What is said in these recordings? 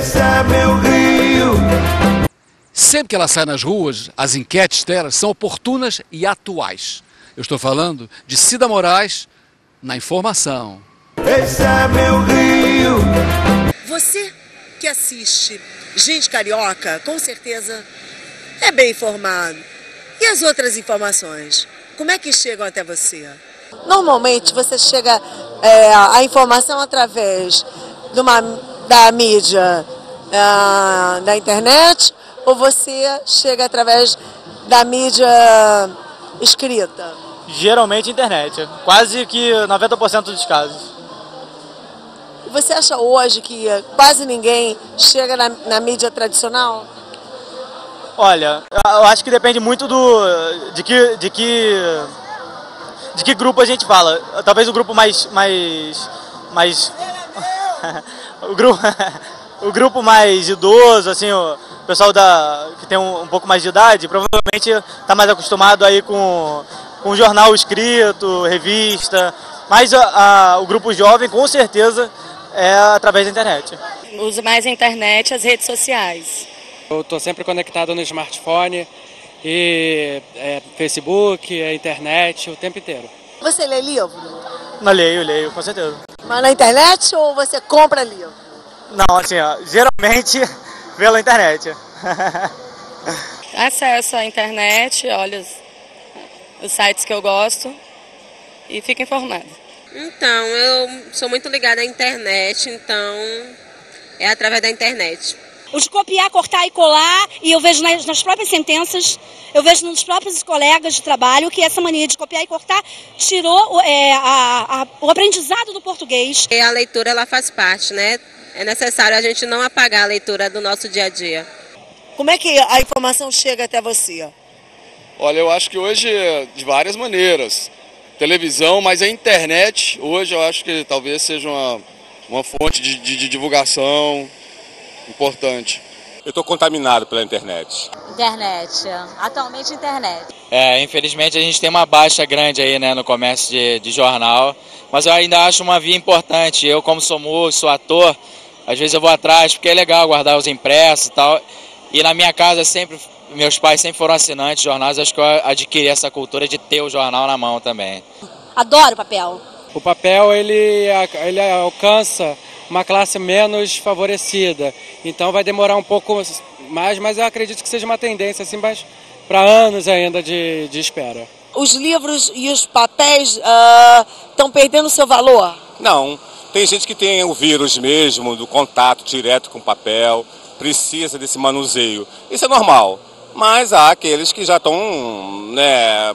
Esse é meu Rio. Sempre que ela sai nas ruas, as enquetes delas são oportunas e atuais. Eu estou falando de Cida Moraes na informação. Esse é meu Rio. Você que assiste Gente Carioca, com certeza é bem informado. E as outras informações? Como é que chegam até você? Normalmente você chega é, a informação através de uma, da mídia da internet ou você chega através da mídia escrita? Geralmente internet, quase que 90% dos casos. Você acha hoje que quase ninguém chega na, na mídia tradicional? Olha, eu acho que depende muito do de que de que de que grupo a gente fala. Talvez o grupo mais mais mais o grupo o grupo mais idoso, assim, o pessoal da que tem um, um pouco mais de idade, provavelmente está mais acostumado aí com com jornal escrito, revista, mas a, a, o grupo jovem com certeza é através da internet. Uso mais a internet e as redes sociais. Eu estou sempre conectado no smartphone e é, Facebook, é, internet, o tempo inteiro. Você lê livro? Não leio, leio, com certeza. Mas na internet ou você compra livro? Não, assim, ó, geralmente pela internet. Acesso à internet, olha os, os sites que eu gosto e fico informado. Então, eu sou muito ligada à internet, então é através da internet. Os copiar, cortar e colar, e eu vejo nas, nas, próprias sentenças, eu vejo nos próprios colegas de trabalho que essa mania de copiar e cortar tirou é, a, a, o aprendizado do português. E a leitura ela faz parte, né? É necessário a gente não apagar a leitura do nosso dia a dia. Como é que a informação chega até você? Olha, eu acho que hoje de várias maneiras. Televisão, mas a internet hoje eu acho que talvez seja uma, uma fonte de, de, de divulgação importante. Eu estou contaminado pela internet. Internet, atualmente internet. É, infelizmente a gente tem uma baixa grande aí, né, no comércio de, de jornal, mas eu ainda acho uma via importante. Eu, como sou músico, sou ator, às vezes eu vou atrás porque é legal guardar os impressos e tal. E na minha casa sempre, meus pais sempre foram assinantes de jornais, acho que eu adquiri essa cultura de ter o jornal na mão também. Adoro papel. O papel ele, ele alcança uma classe menos favorecida. Então vai demorar um pouco mais, mas eu acredito que seja uma tendência assim, para anos ainda de, de espera. Os livros e os papéis estão uh, perdendo seu valor? Não. Tem gente que tem o vírus mesmo, do contato direto com o papel, precisa desse manuseio. Isso é normal. Mas há aqueles que já estão né,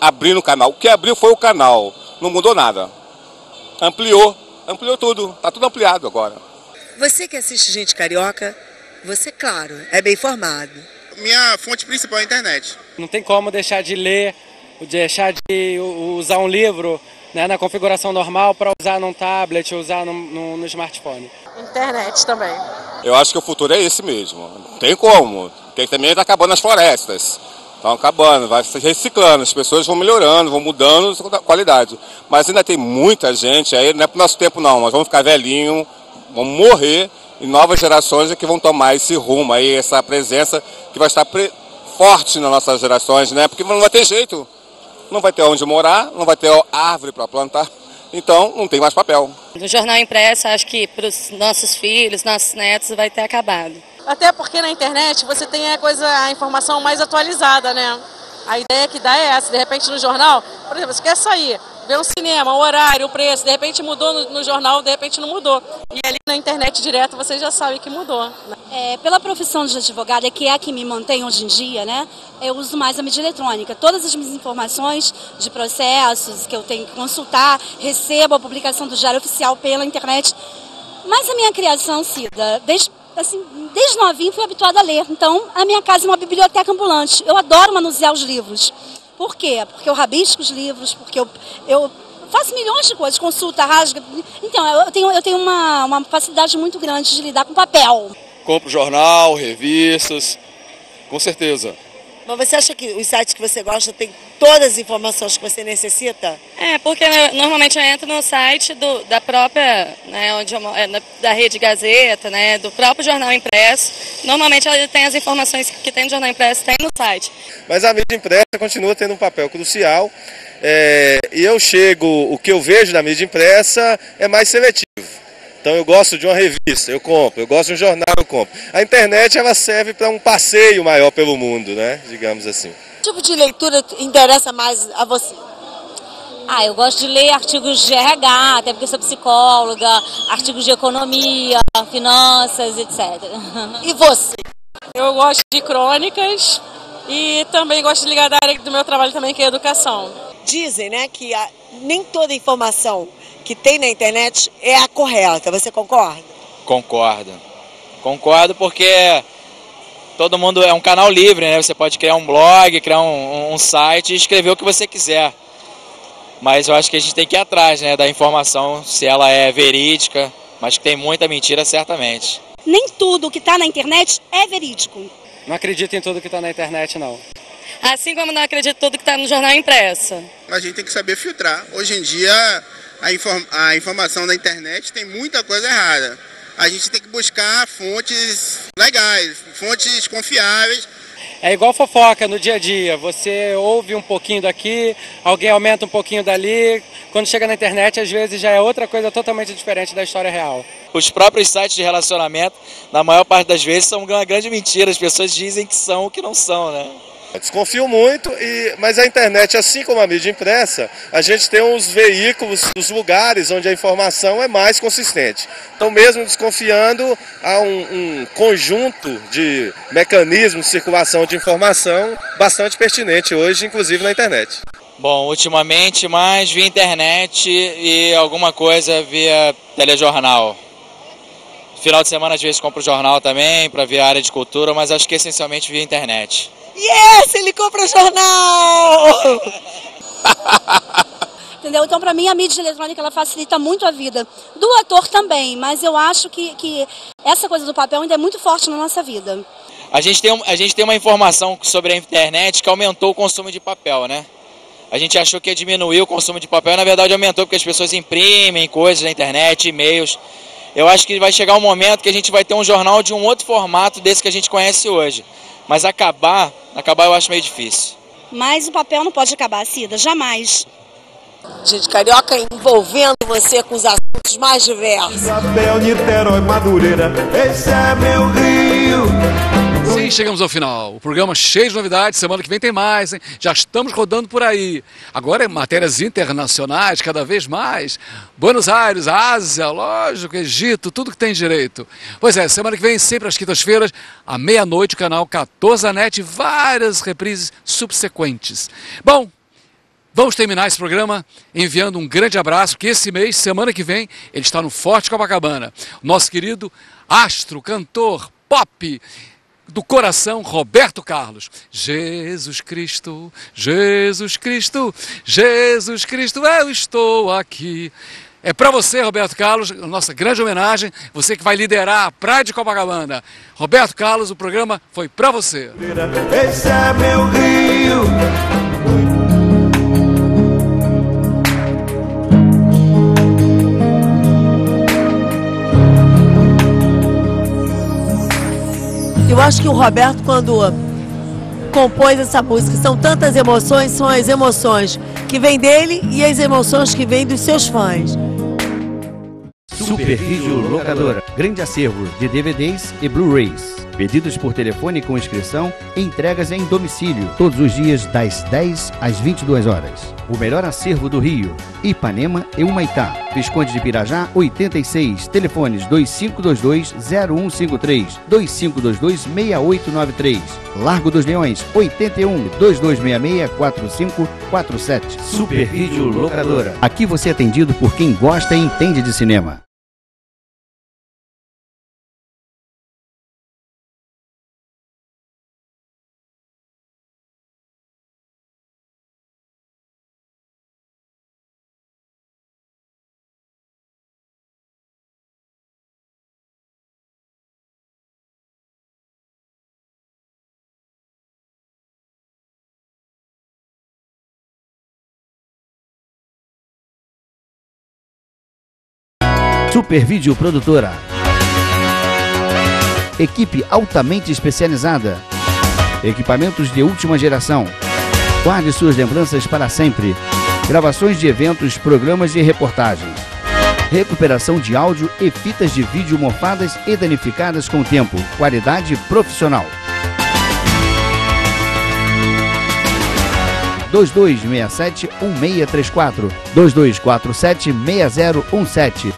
abrindo o canal. O que abriu foi o canal, não mudou nada. Ampliou ampliou tudo, está tudo ampliado agora. Você que assiste Gente Carioca, você, claro, é bem informado. Minha fonte principal é a internet. Não tem como deixar de ler, deixar de usar um livro né, na configuração normal para usar num tablet, usar no, no, no smartphone. Internet também. Eu acho que o futuro é esse mesmo. Não tem como. Porque também está acabando as florestas. Estão acabando, vai se reciclando, as pessoas vão melhorando, vão mudando a qualidade. Mas ainda tem muita gente aí, não é para o nosso tempo não, mas vamos ficar velhinho, vamos morrer e novas gerações é que vão tomar esse rumo aí, essa presença que vai estar forte nas nossas gerações, né? Porque não vai ter jeito, não vai ter onde morar, não vai ter árvore para plantar, então não tem mais papel. No jornal impresso, acho que para os nossos filhos, nossos netos, vai ter acabado. Até porque na internet você tem a coisa, a informação mais atualizada, né? A ideia que dá é essa. De repente no jornal, por exemplo, você quer sair, ver um cinema, o horário, o preço, de repente mudou no, no, jornal, de repente não mudou. E ali na internet direto você já sabe que mudou. Né? É, pela profissão de advogada, que é a que me mantém hoje em dia, né? Eu uso mais a mídia eletrônica. Todas as minhas informações de processos que eu tenho que consultar, recebo a publicação do Diário Oficial pela internet. Mas a minha criação, Cida, desde assim, desde novinho fui habituada a ler. Então, a minha casa é uma biblioteca ambulante. Eu adoro manusear os livros. Por quê? Porque eu rabisco os livros, porque eu, eu faço milhões de coisas, consulta, rasga. Então, eu tenho, eu tenho uma, uma facilidade muito grande de lidar com papel. Compro jornal, revistas, com certeza. Mas você acha que os sites que você gosta têm todas as informações que você necessita? É, porque normalmente eu entro no site do, da própria, né, onde eu, é, da- da Rede Gazeta, né, do próprio jornal impresso. Normalmente ela tem as informações que tem no jornal impresso, tem no site. Mas a mídia impressa continua tendo um papel crucial. é, e eu chego, o que eu vejo na mídia impressa é mais seletivo. Então eu gosto de uma revista, eu compro. Eu gosto de um jornal, eu compro. A internet ela serve para um passeio maior pelo mundo, né? Digamos assim. Que tipo de leitura interessa mais a você? Ah, eu gosto de ler artigos de RH, até porque sou psicóloga, artigos de economia, finanças, etc. E você? Eu gosto de crônicas e também gosto de ligar da área do meu trabalho também, que é educação. Dizem, né, que a- nem toda informação que tem na internet é a correta. Você concorda? Concordo. Concordo porque todo mundo é um canal livre, né? Você pode criar um blog, criar um, um site e escrever o que você quiser. Mas eu acho que a gente tem que ir atrás né, da informação, se ela é verídica, mas que tem muita mentira, certamente. Nem tudo que está na internet é verídico. Não acredito em tudo que está na internet, não. Assim como não acredito tudo que está no jornal impresso. A gente tem que saber filtrar. Hoje em dia, a, inform- a informação da internet tem muita coisa errada. A gente tem que buscar fontes legais, fontes confiáveis. É igual fofoca no dia a dia. Você ouve um pouquinho daqui, alguém aumenta um pouquinho dali. Quando chega na internet, às vezes já é outra coisa totalmente diferente da história real. Os próprios sites de relacionamento, na maior parte das vezes, são uma grande mentira. As pessoas dizem que são o que não são, né? Desconfio muito, e, mas a internet, assim como a mídia impressa, a gente tem os veículos, os lugares onde a informação é mais consistente. Então, mesmo desconfiando, há um, um conjunto de mecanismos de circulação de informação bastante pertinente hoje, inclusive na internet. Bom, ultimamente mais via internet e alguma coisa via telejornal. Final de semana às vezes compro jornal também para ver a área de cultura, mas acho que essencialmente via internet. Yes, ele compra jornal! Entendeu? Então, para mim, a mídia eletrônica ela facilita muito a vida do ator também, mas eu acho que, que essa coisa do papel ainda é muito forte na nossa vida. A gente, tem, um- a gente tem uma informação sobre a internet que aumentou o consumo de papel, né? A gente achou que ia diminuir o consumo de papel, na verdade aumentou porque as pessoas imprimem coisas na internet, e-mails. Eu acho que vai chegar um momento que a gente vai ter um jornal de um outro formato desse que a gente conhece hoje. Mas acabar, acabar eu acho meio difícil. Mas o papel não pode acabar, Cida, jamais. Gente carioca envolvendo você com os assuntos mais diversos. Chapéu, Niterói, Madureira, esse é meu Rio. Chegamos ao final. O programa cheio de novidades. Semana que vem tem mais, hein? Já estamos rodando por aí. Agora é matérias internacionais, cada vez mais. Buenos Aires, Ásia, lógico, Egito, tudo que tem direito. Pois é, semana que vem, sempre às quintas-feiras, à meia-noite, o canal 14 da NET, várias reprises subsequentes. Bom, Vamos terminar esse programa enviando um grande abraço, que esse mês, semana que vem, ele está no Forte Copacabana. Nosso querido astro, cantor, pop do coração, Roberto Carlos. Jesus Cristo, Jesus Cristo, Jesus Cristo, eu estou aqui. É para você, Roberto Carlos, nossa grande homenagem, você que vai liderar a Praia de Copacabana. Roberto Carlos, o programa foi para você. Esse é meu Rio. Eu acho que o Roberto, quando compôs essa música, são tantas emoções, são as emoções que vêm dele e as emoções que vêm dos seus fãs. Super Vídeo Locadora. Grande acervo de DVDs e Blu-rays. Pedidos por telefone com inscrição e entregas em domicílio, todos os dias das 10 às 22 horas. O melhor acervo do Rio, Ipanema e Humaitá. Visconde de Pirajá, 86. Telefones 2522-0153, 2522-6893. Largo dos Leões, 81 2266-4547. Super Vídeo Locadora. Aqui você é atendido por quem gosta e entende de cinema. Super Vídeo Produtora. Equipe altamente especializada. Equipamentos de última geração. Guarde suas lembranças para sempre. Gravações de eventos, programas de reportagens. Recuperação de áudio e fitas de vídeo mofadas e danificadas com o tempo. Qualidade profissional. 2267 1634 2247 6017